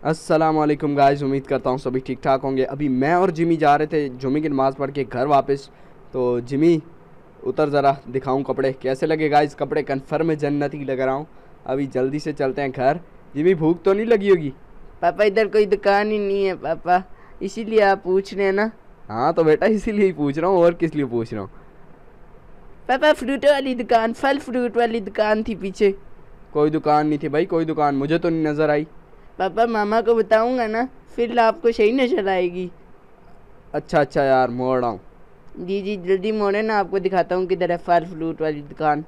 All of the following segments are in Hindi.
अस्सलाम वालेकुम गाइस उम्मीद करता हूँ सभी ठीक ठाक होंगे। अभी मैं और जिमी जा रहे थे जुमे की नमाज़ पढ़ के घर वापस। तो जिमी उतर ज़रा दिखाऊँ कपड़े। कैसे लगे गाइस कपड़े कन्फर्म जन्नत ही लग रहा हूँ। अभी जल्दी से चलते हैं घर। जिमी भूख तो नहीं लगी होगी? पापा इधर कोई दुकान ही नहीं है पापा। इसीलिए आप पूछ रहे हैं ना? हाँ तो बेटा इसीलिए ही पूछ रहा हूँ और किस लिए पूछ रहा हूँ? पापा फ्रूट वाली दुकान फल फ्रूट वाली दुकान थी पीछे। कोई दुकान नहीं थी भाई कोई दुकान। मुझे तो नहीं नज़र आई। पापा मामा को बताऊँगा ना फिर आपको सही नज़र आएगी। अच्छा अच्छा यार मोड़ आऊँ। जी जी जल्दी मोड़े ना आपको दिखाता हूँ किधर है फल फ्रूट वाली दुकान।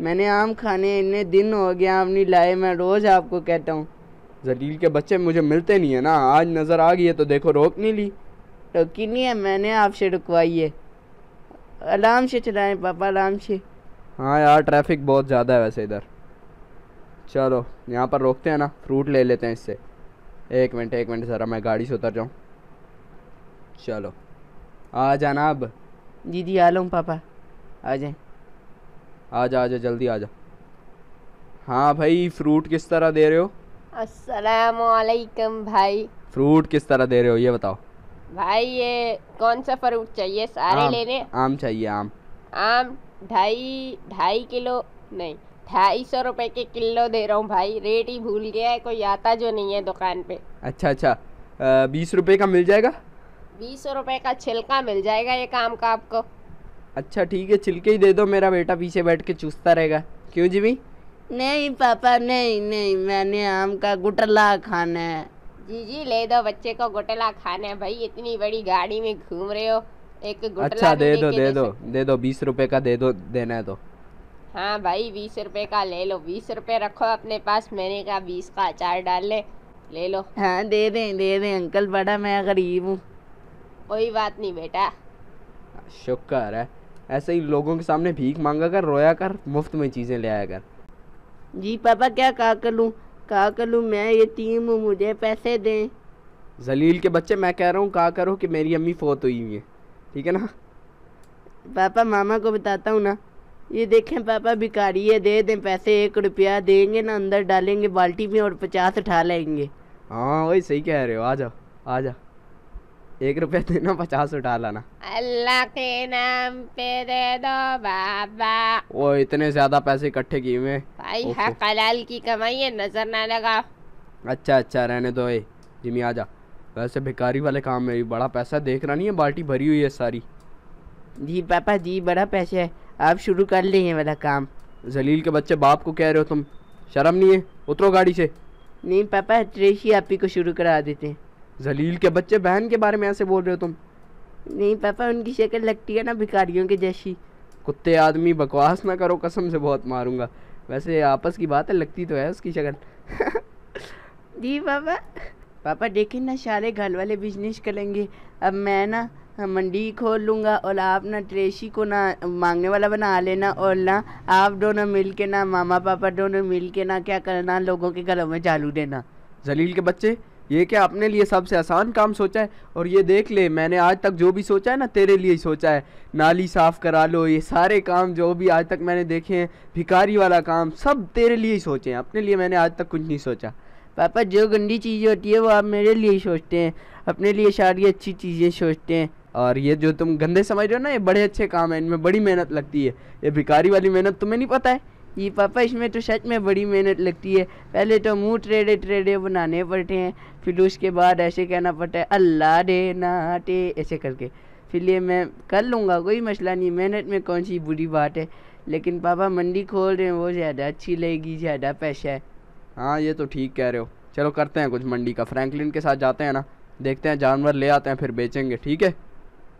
मैंने आम खाने इतने दिन हो गया आम नहीं लाए मैं रोज़ आपको कहता हूँ। जलील के बच्चे मुझे मिलते नहीं है ना आज नज़र आ गई है तो देखो रोक नहीं ली। रोकी नहीं है मैंने आपसे रुकवाई है। आराम से चलाएँ पापा आराम से। हाँ यार ट्रैफ़िक बहुत ज़्यादा है वैसे इधर। चलो यहाँ पर रोकते हैं ना फ्रूट ले लेते हैं इससे। एक मिनट एक मिनट ज़रा मैं गाड़ी से उतर जाऊँ। चलो। आ जाना अब। जी जी आ लूँ पापा। आ जाए। आ जा आ जा जल्दी आ जा। हाँ भाई फ्रूट किस तरह दे रहे हो? अस्सलामुअलैकुम भाई। फ्रूट किस तरह दे रहे हो ये बताओ। भाई ये कौन सा फ्रूट चाहिए? सारे आम। लेने? आम चाहिए आम। आम ढाई ढाई किलो? नहीं। ढाई सौ रुपए के किलो दे रहा हूँ भाई। रेट ही भूल गया है कोई आता जो नहीं है दुकान पे। अच्छा अच्छा। बीस रुपए का मिल जाएगा? बीस रुपए का छिलका मिल जाएगा एक आम का आपको। अच्छा ठीक है छिलके ही दे दो मेरा बेटा पीछे बैठ के चूसता रहेगा। क्यों जिमी? नहीं पापा नहीं नहीं मैंने आम का गुटला खाना है। जी जी ले दो बच्चे को गुटला खाना है भाई। इतनी बड़ी गाड़ी में घूम रहे हो एक गुटला अच्छा दे दो दे दो दे दो बीस रुपए का दे दो देना है तो। हाँ भाई बीस रुपए का ले लो। बीस रुपए रखो अपने पास मैंने कहा बीस का अचार डाल ले। ले लो। हाँ दे दें दे दें अंकल बड़ा मैं गरीब हूँ। कोई बात नहीं बेटा। शुक्र है। ऐसे ही लोगों के सामने भीख मांगा कर रोया कर मुफ़्त में चीज़ें ले आया कर। जी पापा क्या कहा कर? लूँ कहा कर लूँ मैं यतीम हूँ मुझे पैसे दें। जलील के बच्चे मैं कह रहा हूँ कहा करो कि मेरी अम्मी फोत हुई हुई है। ठीक है ना? पापा मामा को बताता हूँ ना। ये देखें पापा भिखारी है दे दें पैसे एक रुपया देंगे ना अंदर डालेंगे बाल्टी में और पचास उठा लेंगे। हाँ वही सही कह रहे हो आ जाओ आ जा एक रुपया देना पचास उठा लाना। अल्लाह के नाम पे दे दो बाबा। वो इतने ज़्यादा पैसे इकट्ठे किए हुए भाई ओहो। हक हलाल की कमाई है नज़र ना लगा अच्छा अच्छा रहने दो ए जिमी आ जा। वैसे भिखारी वाले काम में भी बड़ा पैसा देख रहा नहीं है बाल्टी भरी हुई है सारी। जी पापा जी बड़ा पैसा है। आप शुरू कर लें ये वाला काम। जलील के बच्चे बाप को कह रहे हो तुम। शर्म नहीं है? उतरो गाड़ी से। नहीं पापा ट्रेशी आप ही को शुरू करा देते हैं। जलील के बच्चे बहन के बारे में ऐसे बोल रहे हो तुम। नहीं पापा उनकी शक्ल लगती है ना भिखारियों के जैसी। कुत्ते आदमी बकवास ना करो कसम से बहुत मारूँगा। वैसे आपस की बात है लगती तो है उसकी शक्ल। जी पापा। पापा देखिए ना सारे घर वाले बिज़नेस करेंगे। अब मैं ना मंडी खोल लूँगा और आप ना ट्रेशी को ना मांगने वाला बना लेना और ना आप दोनों मिल के ना मामा पापा दोनों मिल के ना क्या करना लोगों के घरों में चालू देना। जलील के बच्चे ये क्या अपने लिए सबसे आसान काम सोचा है? और ये देख ले मैंने आज तक जो भी सोचा है ना तेरे लिए ही सोचा है। नाली साफ़ करा लो ये सारे काम जो भी आज तक मैंने देखे हैं भिखारी वाला काम सब तेरे लिए ही सोचे हैं। अपने लिए मैंने आज तक कुछ नहीं सोचा। पापा जो गंदी चीज़ें होती है वो आप मेरे लिए ही सोचते हैं। अपने लिए सारी अच्छी चीज़ें सोचते हैं। और ये जो तुम गंदे समझ रहे हो ना, ये बड़े अच्छे काम है, इनमें बड़ी मेहनत लगती है। ये भिकारी वाली मेहनत तुम्हें नहीं पता है? ये पापा, इसमें तो सच में बड़ी मेहनत लगती है। पहले तो मुँह टेढ़े टेढ़े बनाने पड़ते हैं, फिर उसके बाद ऐसे कहना पड़ता है, अल्लाह दे ना टे ऐसे करके। फिर ये मैं कर लूँगा, कोई मसला नहीं, मेहनत में कौन सी बुरी बात है? लेकिन पापा, मंडी खोल रहे हैं, वो ज़्यादा अच्छी लगेगी, ज़्यादा पैसा है। हाँ ये तो ठीक कह रहे हो। चलो करते हैं कुछ मंडी का। फ्रैंकलिन के साथ जाते हैं ना, देखते हैं, जानवर ले आते हैं, फिर बेचेंगे, ठीक है?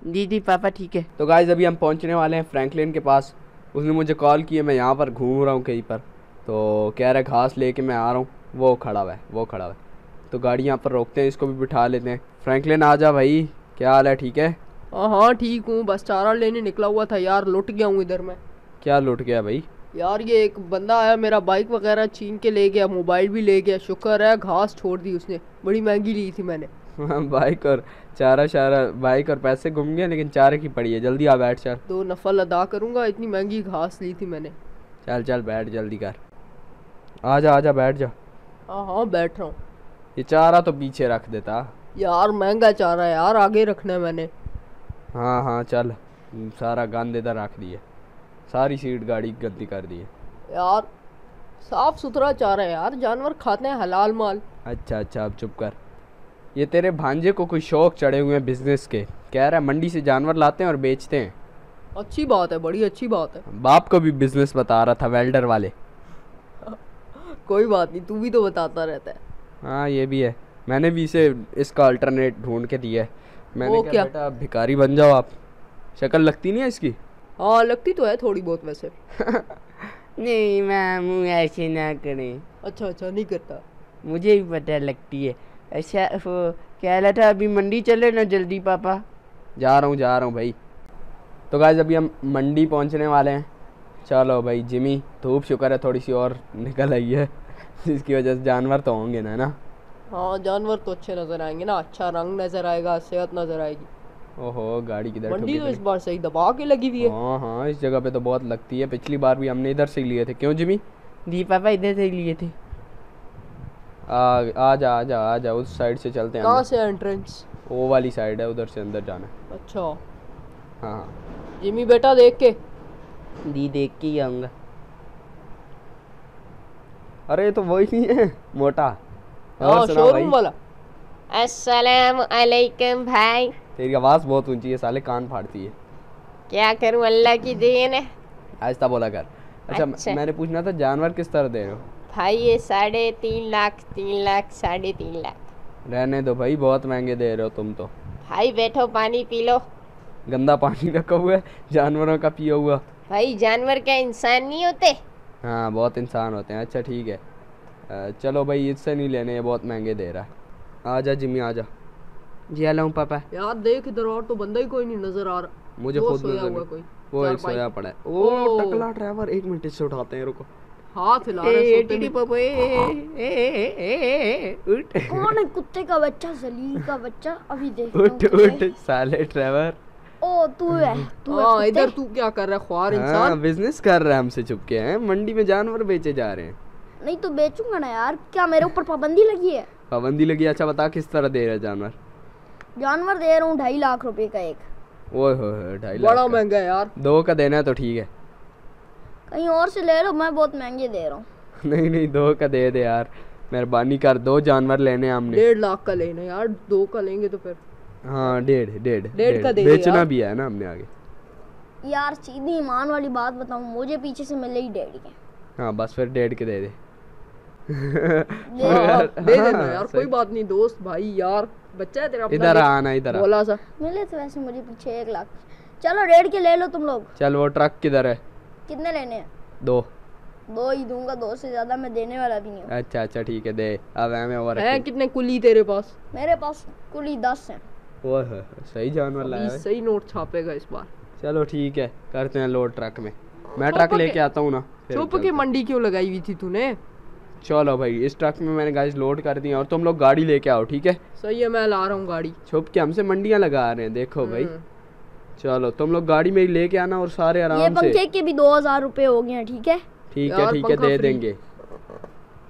जी जी पापा ठीक है। तो गाइज़ अभी हम पहुँचने वाले हैं फ्रैंकलिन के पास। उसने मुझे कॉल किया मैं यहाँ पर घूम रहा हूँ कहीं पर। तो कह रहा है घास लेके मैं आ रहा हूँ। वो खड़ा हुआ है वो खड़ा हुआ है। तो गाड़ी यहाँ पर रोकते हैं इसको भी बिठा लेते हैं। फ्रैंकलिन आ जा भाई। क्या हाल है ठीक है? हाँ हाँ ठीक हूँ। बस चारा लेने निकला हुआ था यार लुट गया हूँ इधर मैं। क्या लुट गया भाई? यार ये एक बंदा आया मेरा बाइक वगैरह छीन के ले गया मोबाइल भी ले गया। शुक्र है घास छोड़ दी उसने। बड़ी महँगी ली थी मैंने। बाइक और चारा शारा बाइक और पैसे घूम गए लेकिन चारे की पड़ी है। जल्दी आ बैठ चल। दो नफल अदा करूँगा इतनी महँगी घास ली थी मैंने। चल चल बैठ जल्दी कर। आ जा आ जा बैठ जा। हाँ हाँ बैठ रहा हूँ। ये चारा तो पीछे रख देता। यार महँगा चारा यार आगे रखना है मैंने। हाँ हाँ चल। सारा गंद इधर रख दिए। सारी सीट गाड़ी गंदी कर दी है। यार साफ़ सुथरा चारा है यार जानवर खाते हैं हलाल माल अच्छा अच्छा अब चुप कर। ये तेरे भांजे को कोई शौक चढ़े हुए हैं बिज़नेस के। कह रहा है मंडी से जानवर लाते हैं और बेचते हैं। अच्छी बात है बड़ी अच्छी बात है। बाप को भी बिज़नेस बता रहा था वेल्डर वाले। कोई बात नहीं तू भी तो बताता रहता है। हाँ ये भी है। मैंने भी इसे इसका अल्टरनेट ढूंढ के दिया है। मैंने वो क्या? बेटा भिखारी बन जाओ आप। शक्ल लगती नहीं है इसकी? हाँ लगती तो है थोड़ी बहुत वैसे। नहीं मामू ऐसे ना करें। अच्छा अच्छा नहीं करता। मुझे भी पता लगती है। अच्छा वो कह रहा था अभी मंडी चले ना जल्दी पापा? जा रहा हूँ जा रहा हूँ भाई। तो गाइज़ अभी हम मंडी पहुँचने वाले हैं। चलो भाई जिमी धूप शुक्र है थोड़ी सी और निकल आई है। जिसकी वजह से जानवर तो होंगे ना ना? हाँ जानवर तो अच्छे नज़र आएँगे ना। अच्छा रंग नज़र आएगा सेहत नज़र आएगी। ओहो गाड़ी किधर मंडी तो इस बार सही दबा के लगी हुई है। हाँ हाँ इस जगह पे तो बहुत लगती है। पिछली बार भी हमने इधर से लिए थे। क्यों जिमी? जी पापा इधर से लिए थे। आ आ जा आ जा आ जा उस साइड से चलते हैं कहाँ से एंट्रेंस वो वाली साइड है उधर से अंदर जाना है। अच्छा। हाँ हाँ। जिमी बेटा देख के। दी देख के ही आऊँगा। अरे तो वही नहीं है मोटा। हाँ शोरूम वाला। अस्सलाम अलैकुम भाई। तेरी आवाज़ बहुत ऊँची है साले कान फाड़ती है। क्या करूँ अल्लाह की देन है। आहिस्ता बोला कर। अच्छा, अच्छा। मैंने पूछना था जानवर किस तरह दे रहे हो? भाई ये साढ़े तीन लाख तीन लाख साढ़े तीन लाख। रहने दो भाई बहुत महँगे दे रहे हो तुम तो। भाई बैठो पानी पी लो। गंदा पानी रखा हुआ है जानवरों का पिया हुआ। भाई जानवर क्या इंसान नहीं होते? हाँ बहुत इंसान होते हैं। अच्छा ठीक है। चलो भाई इससे नहीं लेने ये बहुत महँगे दे रहा है। आ जा जिम्मी आ जा जी आ हूँ पापा। यार देख इधर और तो बंदा ही कोई नहीं नज़र आ रहा। मुझे खुद नज़र कोई। वो एक सोया पड़ा है। ओ ओ। टकला ड्राइवर एक मिनट इससे उठाते हैं रुको। हाथ हिला रहा है सोते टीटी में। पापा ए ए ए ए ए उठ। कौन है कुत्ते का बच्चा जलील का बच्चा? अभी देख उठ उठ साले ड्राइवर ओ तू है तू है इधर तू क्या कर रहा है ख्वार हाँ इंसान? बिज़नेस कर रहा है हमसे चुपके हैं? मंडी में जानवर बेचे जा रहे हैं। नहीं तो बेचूँगा ना यार। क्या मेरे ऊपर पाबंदी लगी है? पाबंदी लगी अच्छा बता किस तरह दे रहा है जानवर? जानवर दे रहा हूँ ढाई लाख रुपए का एक। ओए होए ढाई लाख बड़ा महँगा है यार। दो का देना है तो ठीक है। कहीं और से ले लो मैं बहुत महँगे दे रहा हूँ। नहीं नहीं दो का दे दे यार। मेहरबानी कर दो जानवर लेने हमने। डेढ़ लाख का लेना यार दो का लेंगे तो फिर। हाँ डेढ़ डेढ़ डेढ़ का दे बेचना भी है ना हमने आगे। यार सीधी ईमान वाली बात बताऊँ मुझे पीछे से मिले ही डैडी के। हाँ बस फिर डेढ़ के दे दे। दे हाँ, दे देना हाँ, यार कोई बात नहीं दोस्त भाई यार बच्चा है तेरा इधर आना इधर बोला सा। मिले थे वैसे मुझे पीछे एक लाख। चलो डेढ़ के ले लो तुम लोग। चल वो ट्रक किधर है? कितने लेने हैं? दो। दो ही दूँगा दो से ज़्यादा मैं देने वाला भी नहीं हूँ। अच्छा अच्छा ठीक है दे। अब हमें और है कितने कुली तेरे पास? मेरे पास कुल दस हैं। होए, सही जानवर लाया अभी है। सही नोट छापेगा इस बार। चलो ठीक है करते हैं लोड ट्रक में। मैं ट्रक लेके आता हूँ ना चुप के मंडी क्यों लगाई हुई थी तूने? चलो भाई इस ट्रक में मैंने गाइस लोड कर दिया और तुम लोग गाड़ी लेके आओ ठीक है? सही है मैं ला रहा हूँ गाड़ी। छुप के हमसे मंडियाँ लगा रहे हैं देखो भाई। हम्म। चलो तुम लोग गाड़ी में लेके आना और सारे ये आराम से। पंखे के भी दो हज़ार रुपए हो गए हैं ठीक है? ठीक है ठीक है दे देंगे।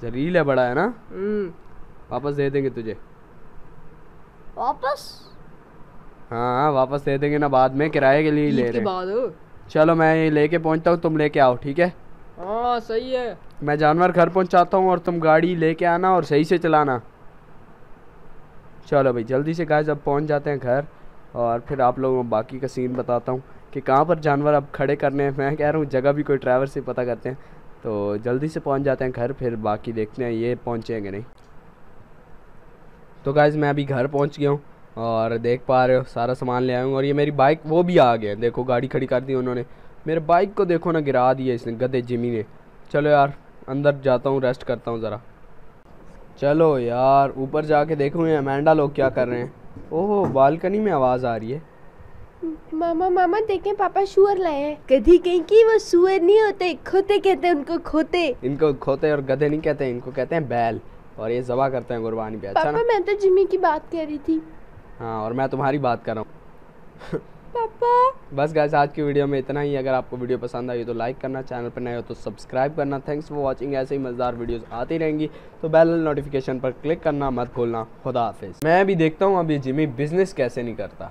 जरील है बड़ा है ना? हम्म। वापस दे देंगे तुझे। वापस? हाँ वापस दे देंगे ना बाद में किराए के लिए ही ले रहे बाद? चलो मैं ये लेके पहुँचता हूँ तुम लेके आओ ठीक है? हाँ सही है। मैं जानवर घर पहुंचाता हूँ और तुम गाड़ी लेके आना और सही से चलाना। चलो भाई जल्दी से गाइस अब पहुँच जाते हैं घर। और फिर आप लोगों को बाकी का सीन बताता हूँ कि कहाँ पर जानवर अब खड़े करने हैं। मैं कह रहा हूँ, जगह भी कोई ड्राइवर से पता करते हैं। तो जल्दी से पहुँच जाते हैं घर, फिर बाकी देखते हैं ये पहुँचेंगे नहीं। तो गाइज़ मैं अभी घर पहुँच गया हूँ और देख पा रहे हो, सारा सामान ले आऊँ और ये मेरी बाइक वो भी आ गए देखो, गाड़ी खड़ी कर दी उन्होंने। मेरे बाइक को देखो ना, गिरा दिया इसने, गधे जिमी ने। चलो यार, अंदर जाता हूँ रेस्ट करता हूँ ज़रा। चलो यार, ऊपर जाके देखो ये अमेंडा लोग क्या कर रहे हैं। ओहो बालकनी में आवाज़ आ रही है। मामा मामा देखें पापा शुअर लाए हैं। कभी कहीं की वो सुअर नहीं होते खोते कहते हैं उनको खोते। इनको खोते और गधे नहीं कहते इनको कहते हैं बैल। और ये जबा करते हैं कुर्बानी पे अच्छा ना? पापा मैं तो जिमी की बात कर रही थी। हाँ और मैं तुम्हारी बात कर रहा हूँ। पापा। बस गाइस आज की वीडियो में इतना ही। अगर आपको वीडियो पसंद आई तो लाइक करना चैनल पर नए हो तो सब्सक्राइब करना। थैंक्स फॉर वॉचिंग ऐसे ही मज़ेदार वीडियोस आती रहेंगी। तो बेल नोटिफिकेशन पर क्लिक करना मत भूलना। खुदा हाफिज़। मैं भी देखता हूँ अभी जिमी बिज़नेस कैसे नहीं करता।